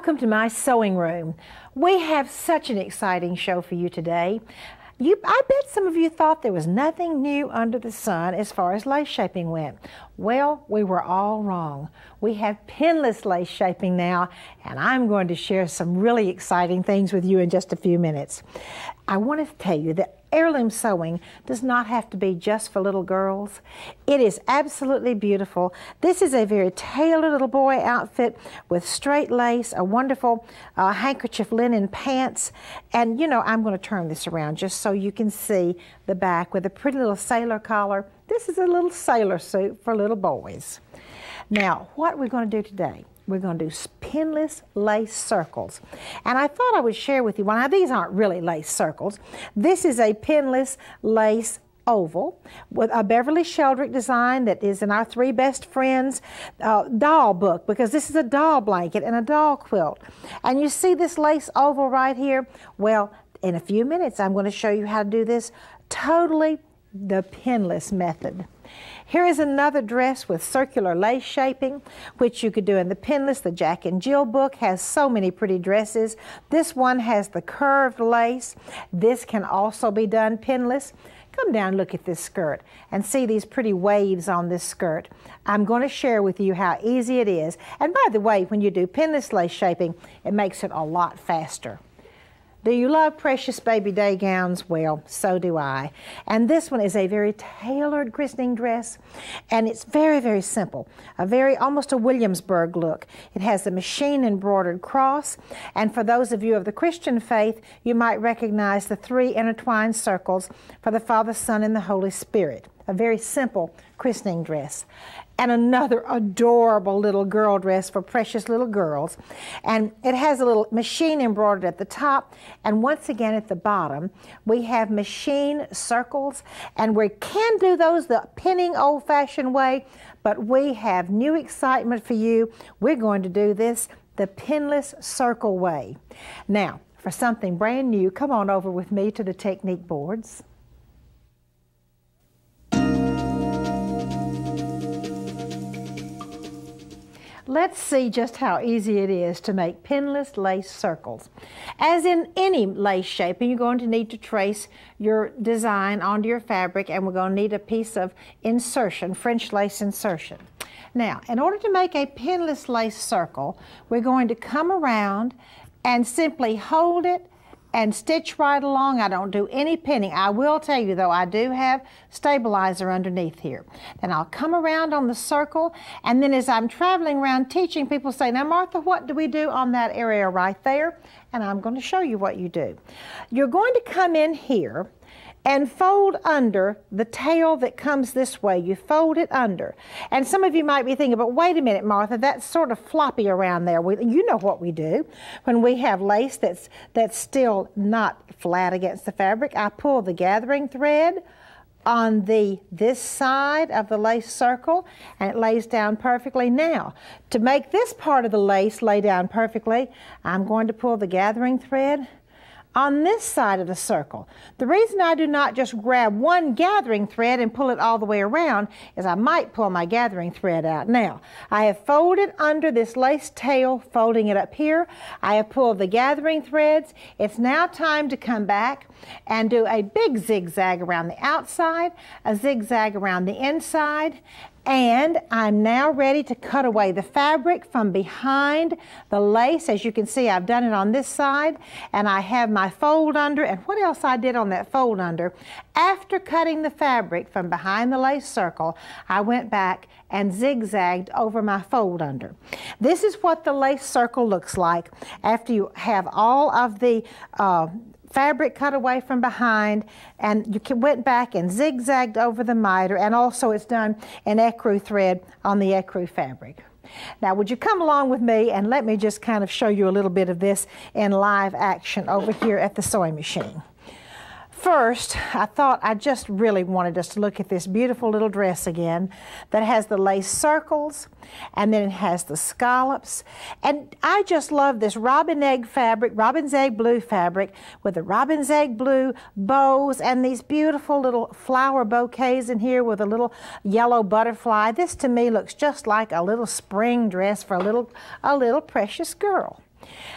Welcome to my sewing room. We have such an exciting show for you today. You, I bet some of you thought there was nothing new under the sun as far as lace shaping went. Well, we were all wrong. We have pinless lace shaping now, and I'm going to share some really exciting things with you in just a few minutes. I want to tell you that heirloom sewing does not have to be just for little girls. It is absolutely beautiful. This is a very tailored little boy outfit with straight lace, a wonderful uh, handkerchief linen pants, and you know, I'm going to turn this around just so you can see the back with a pretty little sailor collar. This is a little sailor suit for little boys. Now, what we're going to do today, we're going to do pinless lace circles. And I thought I would share with you, well, now these aren't really lace circles. This is a pinless lace oval with a Beverly Sheldrick design that is in our Three Best Friends uh, doll book because this is a doll blanket and a doll quilt. And you see this lace oval right here? Well, in a few minutes, I'm going to show you how to do this totally the pinless method. Here is another dress with circular lace shaping, which you could do in the pinless. The Jack and Jill book has so many pretty dresses. This one has the curved lace. This can also be done pinless. Come down look at this skirt and see these pretty waves on this skirt. I'm going to share with you how easy it is. And by the way, when you do pinless lace shaping, it makes it a lot faster. Do you love precious baby day gowns? Well, so do I. And this one is a very tailored christening dress, and it's very, very simple. A very, almost a Williamsburg look. It has a machine embroidered cross, and for those of you of the Christian faith, you might recognize the three intertwined circles for the Father, Son, and the Holy Spirit. A very simple christening dress and another adorable little girl dress for precious little girls. And it has a little machine embroidered at the top, and once again at the bottom, we have machine circles, and we can do those the pinning old fashioned way, but we have new excitement for you. We're going to do this the pinless circle way. Now, for something brand new, come on over with me to the technique boards. Let's see just how easy it is to make pinless lace circles. As in any lace shaping, you're going to need to trace your design onto your fabric and we're going to need a piece of insertion, French lace insertion. Now, in order to make a pinless lace circle, we're going to come around and simply hold it and stitch right along. I don't do any pinning. I will tell you though, I do have stabilizer underneath here. Then I'll come around on the circle and then as I'm traveling around teaching, people say, now Martha, what do we do on that area right there? And I'm going to show you what you do. You're going to come in here and fold under the tail that comes this way. You fold it under. And some of you might be thinking, but wait a minute, Martha, that's sort of floppy around there. We, you know what we do. When we have lace that's, that's still not flat against the fabric, I pull the gathering thread on the this side of the lace circle and it lays down perfectly. Now, to make this part of the lace lay down perfectly, I'm going to pull the gathering thread on this side of the circle. The reason I do not just grab one gathering thread and pull it all the way around is I might pull my gathering thread out. Now, I have folded under this lace tail, folding it up here. I have pulled the gathering threads. It's now time to come back and do a big zigzag around the outside, a zigzag around the inside, and I'm now ready to cut away the fabric from behind the lace. As you can see, I've done it on this side, and I have my fold under. And what else I did on that fold under? After cutting the fabric from behind the lace circle, I went back and zigzagged over my fold under. This is what the lace circle looks like after you have all of the uh, fabric cut away from behind and you went back and zigzagged over the miter and also it's done in ecru thread on the ecru fabric. Now would you come along with me and let me just kind of show you a little bit of this in live action over here at the sewing machine. First, I thought I just really wanted us to look at this beautiful little dress again that has the lace circles and then it has the scallops. And I just love this robin egg fabric, robin's egg blue fabric with the robin's egg blue bows and these beautiful little flower bouquets in here with a little yellow butterfly. This to me looks just like a little spring dress for a little, a little precious girl.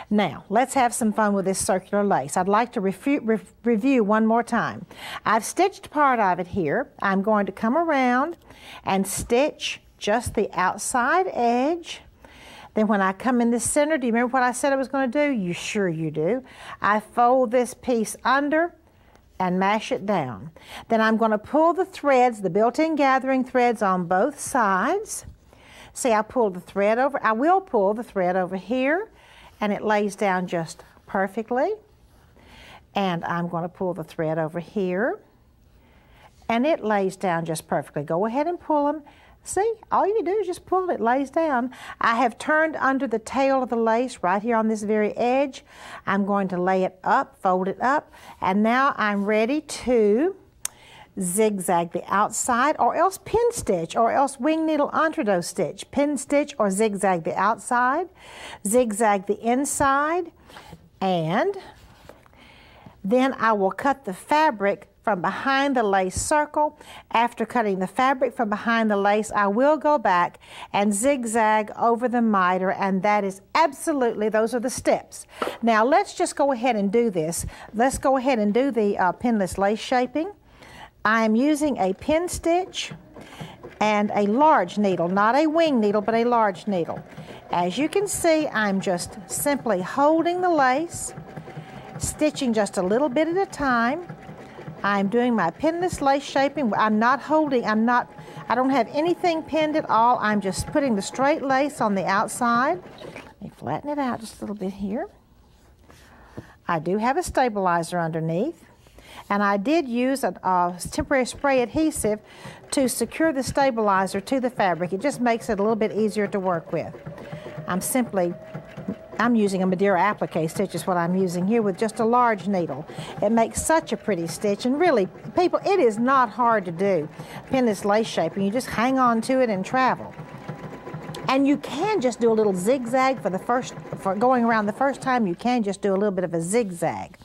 Now, let's have some fun with this circular lace. I'd like to re review one more time. I've stitched part of it here. I'm going to come around and stitch just the outside edge. Then when I come in the center, do you remember what I said I was going to do? You sure you do. I fold this piece under and mash it down. Then I'm going to pull the threads, the built-in gathering threads on both sides. See, I pulled the thread over, I will pull the thread over here and it lays down just perfectly. And I'm going to pull the thread over here and it lays down just perfectly. Go ahead and pull them. See, all you do is just pull it, it lays down. I have turned under the tail of the lace right here on this very edge. I'm going to lay it up, fold it up, and now I'm ready to zigzag the outside or else pin stitch or else wing needle entredeux stitch. Pin stitch or zigzag the outside, zigzag the inside, and then I will cut the fabric from behind the lace circle. After cutting the fabric from behind the lace, I will go back and zigzag over the miter, and that is absolutely, those are the steps. Now let's just go ahead and do this. Let's go ahead and do the uh, pinless lace shaping. I'm using a pin stitch and a large needle, not a wing needle, but a large needle. As you can see, I'm just simply holding the lace, stitching just a little bit at a time. I'm doing my pinless lace shaping. I'm not holding, I'm not, I don't have anything pinned at all. I'm just putting the straight lace on the outside. Let me flatten it out just a little bit here. I do have a stabilizer underneath. And I did use a, a, temporary spray adhesive to secure the stabilizer to the fabric. It just makes it a little bit easier to work with. I'm simply, I'm using a Madeira applique stitch is what I'm using here with just a large needle. It makes such a pretty stitch and really, people, it is not hard to do. Pin this lace shape and you just hang on to it and travel. And you can just do a little zigzag for the first, for going around the first time, you can just do a little bit of a zigzag.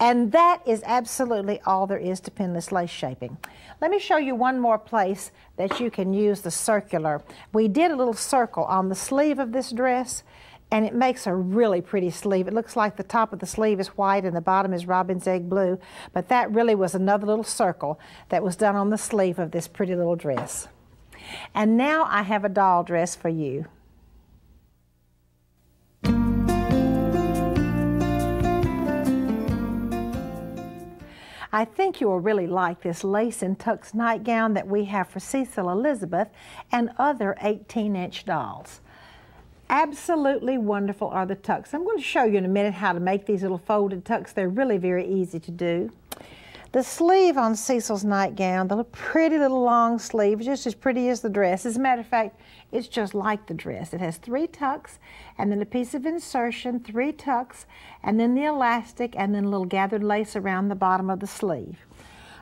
And that is absolutely all there is to pinless lace shaping. Let me show you one more place that you can use the circular. We did a little circle on the sleeve of this dress and it makes a really pretty sleeve. It looks like the top of the sleeve is white and the bottom is robin's egg blue, but that really was another little circle that was done on the sleeve of this pretty little dress. And now I have a doll dress for you. I think you will really like this lace and tucks nightgown that we have for Cecil Elizabeth and other 18-inch dolls. Absolutely wonderful are the tucks. I'm going to show you in a minute how to make these little folded tucks. They're really very easy to do. The sleeve on Cecil's nightgown, the pretty little long sleeve, just as pretty as the dress. As a matter of fact, it's just like the dress. It has three tucks and then a piece of insertion, three tucks, and then the elastic, and then a little gathered lace around the bottom of the sleeve.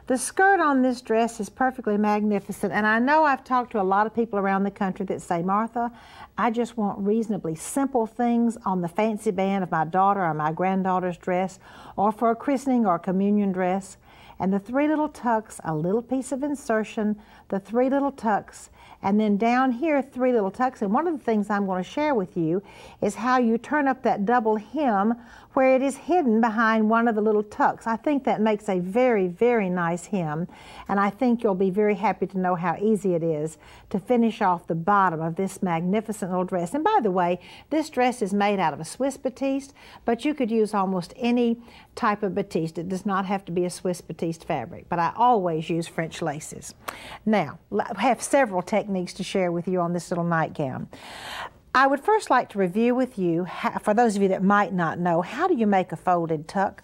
The skirt on this dress is perfectly magnificent, and I know I've talked to a lot of people around the country that say, Martha, I just want reasonably simple things on the fancy band of my daughter or my granddaughter's dress, or for a christening or a communion dress and the three little tucks, a little piece of insertion, the three little tucks, and then down here, three little tucks. And one of the things I'm going to share with you is how you turn up that double hem where it is hidden behind one of the little tucks. I think that makes a very, very nice hem, and I think you'll be very happy to know how easy it is to finish off the bottom of this magnificent little dress. And by the way, this dress is made out of a Swiss batiste, but you could use almost any type of batiste. It does not have to be a Swiss batiste fabric, but I always use French laces. Now, I have several techniques to share with you on this little nightgown. I would first like to review with you, for those of you that might not know, how do you make a folded tuck?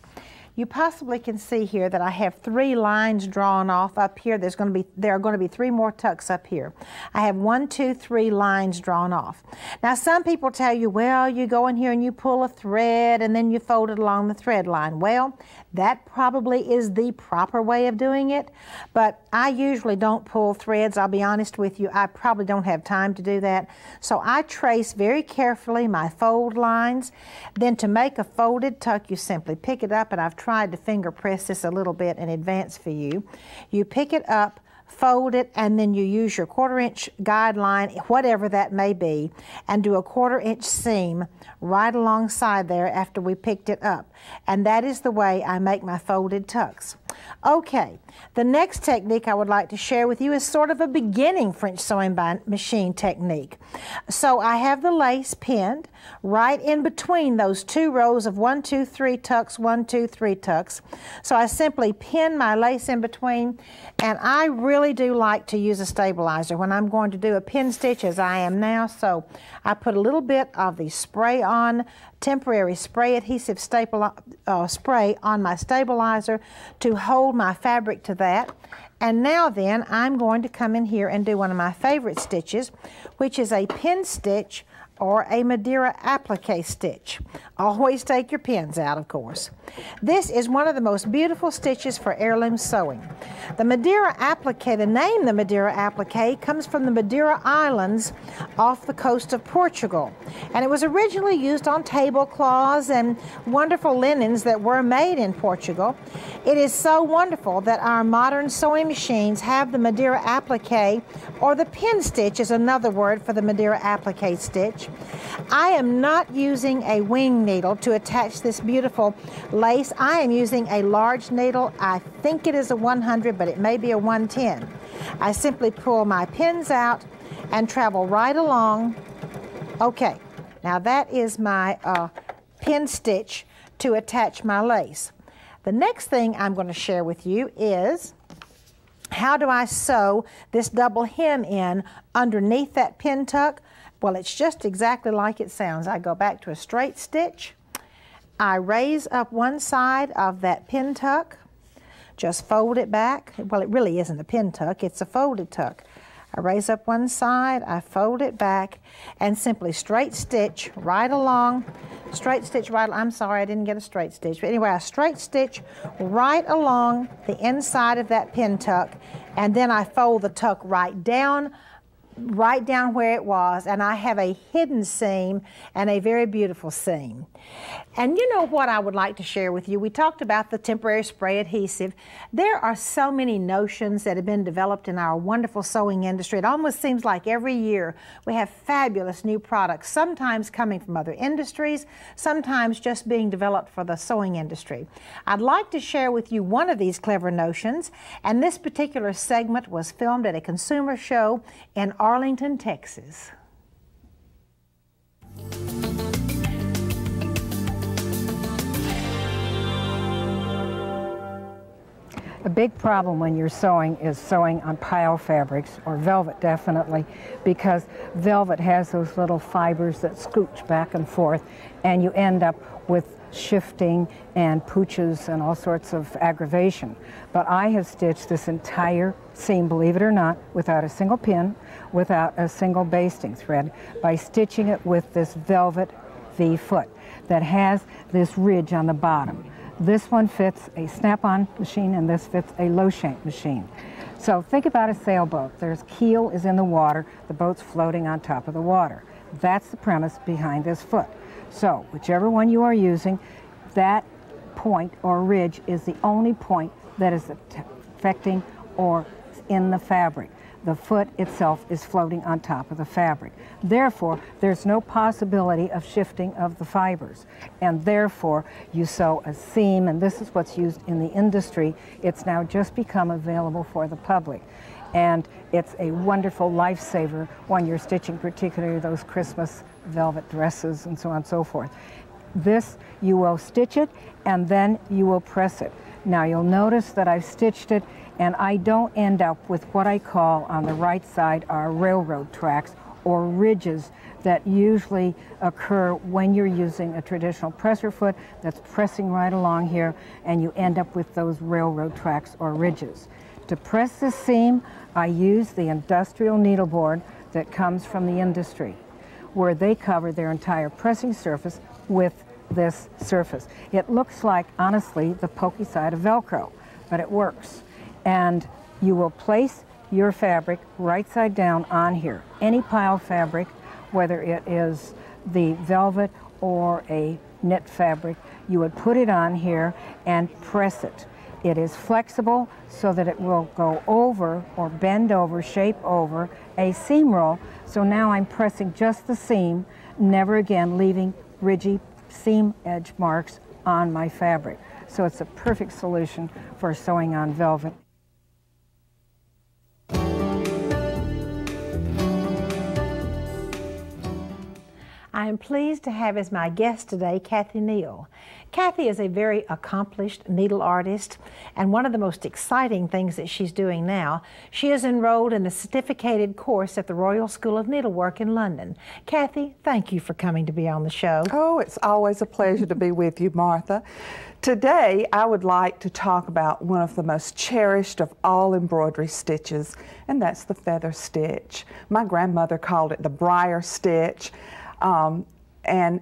You possibly can see here that I have three lines drawn off up here. There's going to be there are going to be three more tucks up here. I have one, two, three lines drawn off. Now some people tell you, well, you go in here and you pull a thread and then you fold it along the thread line. Well, that probably is the proper way of doing it, but I usually don't pull threads. I'll be honest with you, I probably don't have time to do that. So I trace very carefully my fold lines. Then to make a folded tuck, you simply pick it up, and I've tried to finger press this a little bit in advance for you. You pick it up fold it, and then you use your quarter inch guideline, whatever that may be, and do a quarter inch seam right alongside there after we picked it up. And that is the way I make my folded tucks. Okay, the next technique I would like to share with you is sort of a beginning French sewing by machine technique. So I have the lace pinned right in between those two rows of one, two, three tucks, one, two, three tucks. So I simply pin my lace in between and I really do like to use a stabilizer when I'm going to do a pin stitch as I am now. So I put a little bit of the spray on temporary spray adhesive staple, uh, spray on my stabilizer to hold my fabric to that. And now then, I'm going to come in here and do one of my favorite stitches, which is a pin stitch or a Madeira applique stitch. Always take your pins out, of course. This is one of the most beautiful stitches for heirloom sewing. The Madeira applique, the name the Madeira applique, comes from the Madeira Islands off the coast of Portugal. And it was originally used on tablecloths and wonderful linens that were made in Portugal. It is so wonderful that our modern sewing machines have the Madeira applique, or the pin stitch is another word for the Madeira applique I am not using a wing needle to attach this beautiful lace. I am using a large needle. I think it is a 100, but it may be a 110. I simply pull my pins out and travel right along. Okay, now that is my uh, pin stitch to attach my lace. The next thing I'm going to share with you is how do I sew this double hem in underneath that pin tuck? Well, it's just exactly like it sounds. I go back to a straight stitch. I raise up one side of that pin tuck, just fold it back. Well, it really isn't a pin tuck, it's a folded tuck. I raise up one side, I fold it back, and simply straight stitch right along, straight stitch right, I'm sorry, I didn't get a straight stitch, but anyway, I straight stitch right along the inside of that pin tuck, and then I fold the tuck right down right down where it was, and I have a hidden seam and a very beautiful seam. And you know what I would like to share with you? We talked about the temporary spray adhesive. There are so many notions that have been developed in our wonderful sewing industry. It almost seems like every year we have fabulous new products, sometimes coming from other industries, sometimes just being developed for the sewing industry. I'd like to share with you one of these clever notions, and this particular segment was filmed at a consumer show in Arlington, Texas. A big problem when you're sewing is sewing on pile fabrics, or velvet definitely, because velvet has those little fibers that scooch back and forth, and you end up with shifting and pooches and all sorts of aggravation. But I have stitched this entire seam, believe it or not, without a single pin, without a single basting thread, by stitching it with this velvet V-foot that has this ridge on the bottom. This one fits a snap-on machine and this fits a low shank machine. So think about a sailboat. There's keel is in the water, the boat's floating on top of the water. That's the premise behind this foot. So whichever one you are using, that point or ridge is the only point that is affecting or in the fabric the foot itself is floating on top of the fabric. Therefore, there's no possibility of shifting of the fibers. And therefore, you sew a seam, and this is what's used in the industry. It's now just become available for the public. And it's a wonderful lifesaver when you're stitching particularly those Christmas velvet dresses and so on and so forth. This, you will stitch it, and then you will press it. Now you'll notice that I've stitched it and I don't end up with what I call on the right side are railroad tracks or ridges that usually occur when you're using a traditional presser foot that's pressing right along here and you end up with those railroad tracks or ridges. To press this seam, I use the industrial needleboard that comes from the industry where they cover their entire pressing surface with this surface. It looks like, honestly, the pokey side of Velcro, but it works and you will place your fabric right side down on here. Any pile fabric, whether it is the velvet or a knit fabric, you would put it on here and press it. It is flexible so that it will go over or bend over, shape over a seam roll. So now I'm pressing just the seam, never again leaving ridgy seam edge marks on my fabric. So it's a perfect solution for sewing on velvet. I am pleased to have as my guest today Kathy Neal. Kathy is a very accomplished needle artist, and one of the most exciting things that she's doing now, she is enrolled in the certificated course at the Royal School of Needlework in London. Kathy, thank you for coming to be on the show. Oh, it's always a pleasure to be with you, Martha. Today, I would like to talk about one of the most cherished of all embroidery stitches, and that's the feather stitch. My grandmother called it the briar stitch. Um, and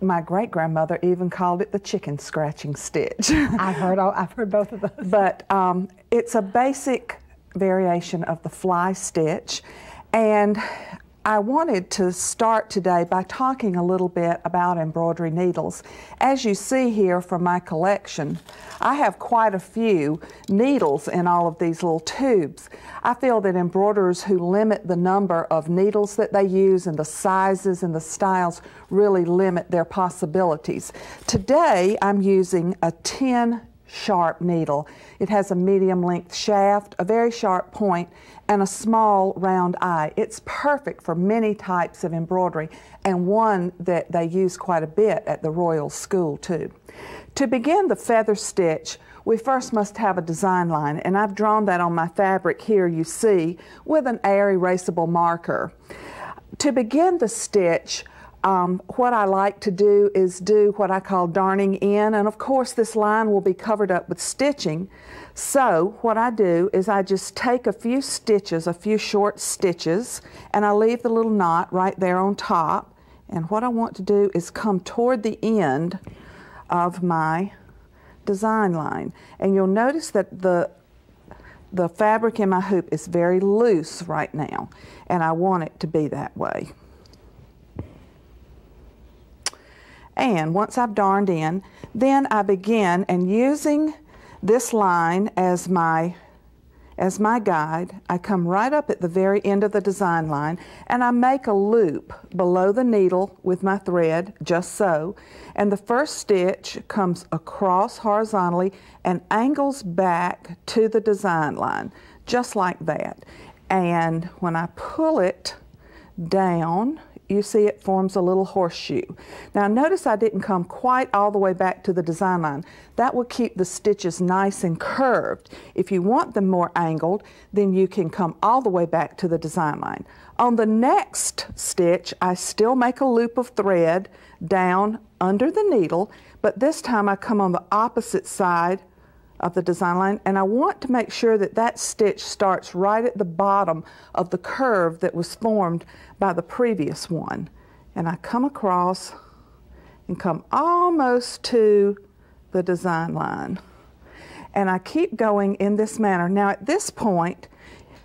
my great grandmother even called it the chicken scratching stitch. I've heard all, I've heard both of those. But um, it's a basic variation of the fly stitch, and I wanted to start today by talking a little bit about embroidery needles. As you see here from my collection, I have quite a few needles in all of these little tubes. I feel that embroiderers who limit the number of needles that they use and the sizes and the styles really limit their possibilities. Today I'm using a 10 sharp needle. It has a medium length shaft, a very sharp point, and a small round eye. It's perfect for many types of embroidery and one that they use quite a bit at the Royal School too. To begin the feather stitch, we first must have a design line and I've drawn that on my fabric here you see with an air erasable marker. To begin the stitch, um, what I like to do is do what I call darning in, and of course this line will be covered up with stitching. So what I do is I just take a few stitches, a few short stitches, and I leave the little knot right there on top. And what I want to do is come toward the end of my design line. And you'll notice that the the fabric in my hoop is very loose right now, and I want it to be that way. And once I've darned in, then I begin and using this line as my as my guide, I come right up at the very end of the design line and I make a loop below the needle with my thread, just so. And the first stitch comes across horizontally and angles back to the design line, just like that. And when I pull it down, you see it forms a little horseshoe. Now notice I didn't come quite all the way back to the design line. That will keep the stitches nice and curved. If you want them more angled, then you can come all the way back to the design line. On the next stitch, I still make a loop of thread down under the needle, but this time I come on the opposite side of the design line and I want to make sure that that stitch starts right at the bottom of the curve that was formed by the previous one. And I come across and come almost to the design line. And I keep going in this manner. Now at this point,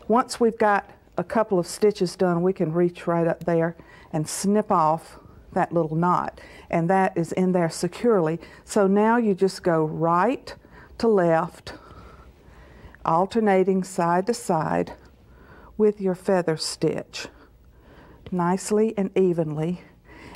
once we've got a couple of stitches done, we can reach right up there and snip off that little knot. And that is in there securely. So now you just go right to left, alternating side to side with your feather stitch nicely and evenly.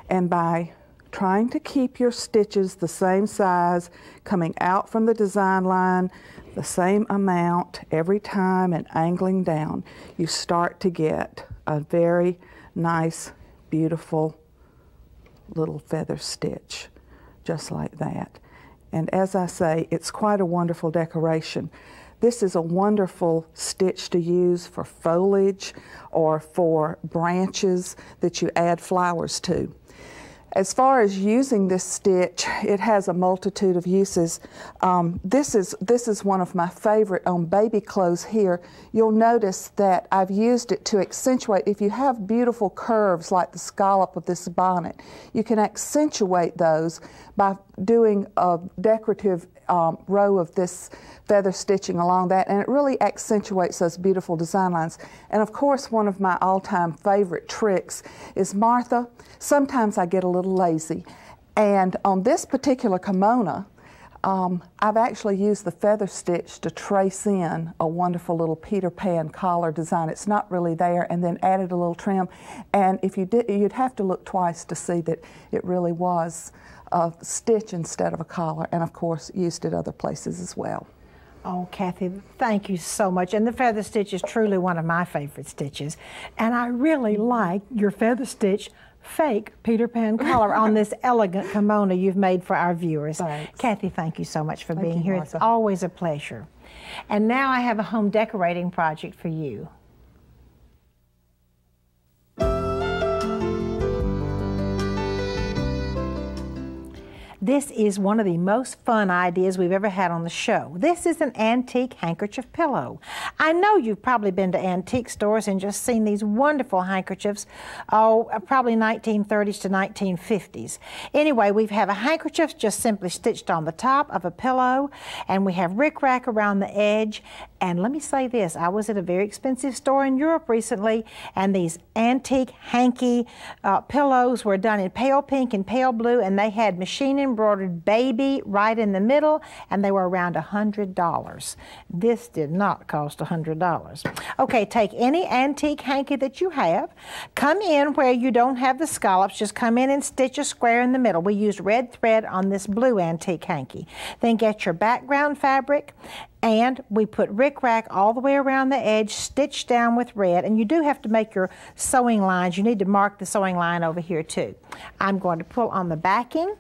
And by trying to keep your stitches the same size, coming out from the design line the same amount every time and angling down, you start to get a very nice, beautiful little feather stitch, just like that. And as I say, it's quite a wonderful decoration. This is a wonderful stitch to use for foliage or for branches that you add flowers to. As far as using this stitch, it has a multitude of uses. Um, this, is, this is one of my favorite on baby clothes here. You'll notice that I've used it to accentuate. If you have beautiful curves like the scallop of this bonnet, you can accentuate those by doing a decorative um, row of this feather stitching along that, and it really accentuates those beautiful design lines. And of course, one of my all-time favorite tricks is Martha. Sometimes I get a little lazy, and on this particular kimono, Um, I've actually used the feather stitch to trace in a wonderful little Peter Pan collar design. It's not really there, and then added a little trim. And if you did, you'd have to look twice to see that it really was a stitch instead of a collar, and of course used it other places as well. Oh, Kathy, thank you so much. And the feather stitch is truly one of my favorite stitches. And I really like your feather stitch fake Peter Pan collar on this elegant kimono you've made for our viewers. Thanks. Kathy, thank you so much for Thank being you, here. Martha. It's always a pleasure. And now I have a home decorating project for you. This is one of the most fun ideas we've ever had on the show. This is an antique handkerchief pillow. I know you've probably been to antique stores and just seen these wonderful handkerchiefs, oh, probably 1930s to 1950s. Anyway, we have a handkerchief just simply stitched on the top of a pillow, and we have rickrack around the edge. And let me say this I was at a very expensive store in Europe recently, and these antique hanky uh, pillows were done in pale pink and pale blue, and they had machine embroidered baby right in the middle, and they were around $100. This did not cost $100. Okay, take any antique hanky that you have, come in where you don't have the scallops, just come in and stitch a square in the middle. We used red thread on this blue antique hanky. Then get your background fabric and we put rickrack all the way around the edge, stitched down with red, and you do have to make your sewing lines. You need to mark the sewing line over here too. I'm going to pull on the backing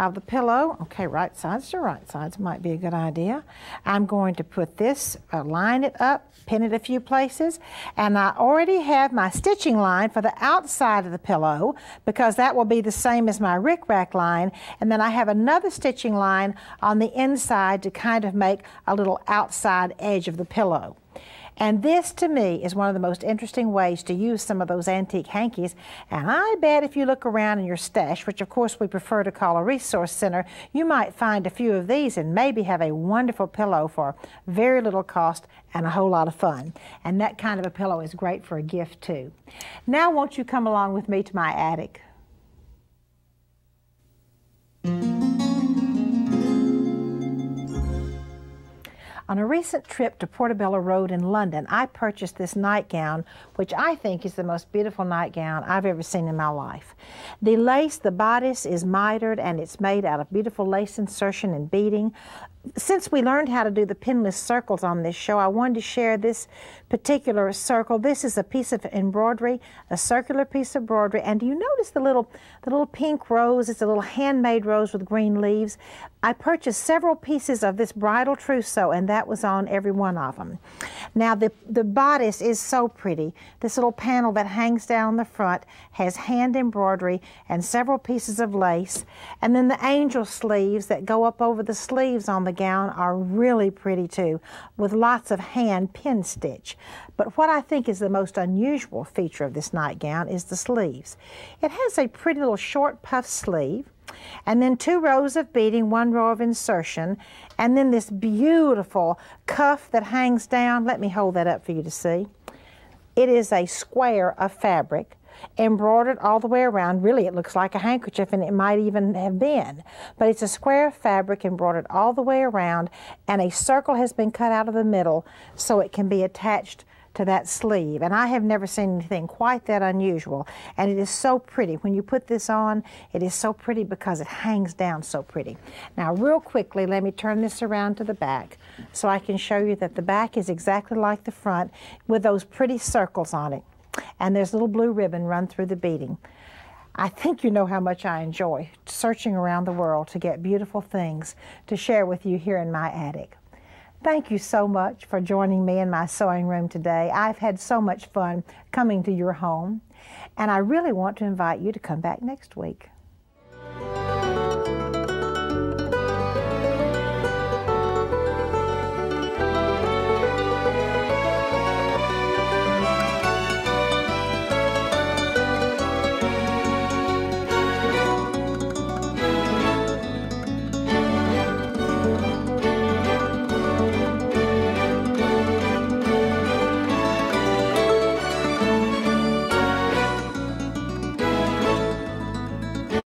of the pillow. Okay, right sides to right sides might be a good idea. I'm going to put this, uh, line it up, pin it a few places, and I already have my stitching line for the outside of the pillow because that will be the same as my rickrack line. And then I have another stitching line on the inside to kind of make a little outside edge of the pillow. And this, to me, is one of the most interesting ways to use some of those antique hankies. And I bet if you look around in your stash, which of course we prefer to call a resource center, you might find a few of these and maybe have a wonderful pillow for very little cost and a whole lot of fun. And that kind of a pillow is great for a gift too. Now won't you come along with me to my attic? On a recent trip to Portobello Road in London, I purchased this nightgown, which I think is the most beautiful nightgown I've ever seen in my life. The lace, the bodice is mitered and it's made out of beautiful lace insertion and beading. Since we learned how to do the pinless circles on this show, I wanted to share this particular circle. This is a piece of embroidery, a circular piece of embroidery, and do you notice the little, the little pink rose? It's a little handmade rose with green leaves. I purchased several pieces of this bridal trousseau, and that was on every one of them. Now, the, the bodice is so pretty. This little panel that hangs down the front has hand embroidery and several pieces of lace, and then the angel sleeves that go up over the sleeves on the gown are really pretty too, with lots of hand pin stitch. But what I think is the most unusual feature of this nightgown is the sleeves. It has a pretty little short puff sleeve, and then two rows of beading, one row of insertion, and then this beautiful cuff that hangs down. Let me hold that up for you to see. It is a square of fabric embroidered all the way around. Really, it looks like a handkerchief, and it might even have been. But it's a square of fabric embroidered all the way around, and a circle has been cut out of the middle so it can be attached to that sleeve. And I have never seen anything quite that unusual. And it is so pretty. When you put this on, it is so pretty because it hangs down so pretty. Now, real quickly, let me turn this around to the back so I can show you that the back is exactly like the front with those pretty circles on it. And there's a little blue ribbon run through the beading. I think you know how much I enjoy searching around the world to get beautiful things to share with you here in my attic. Thank you so much for joining me in my sewing room today. I've had so much fun coming to your home, and I really want to invite you to come back next week.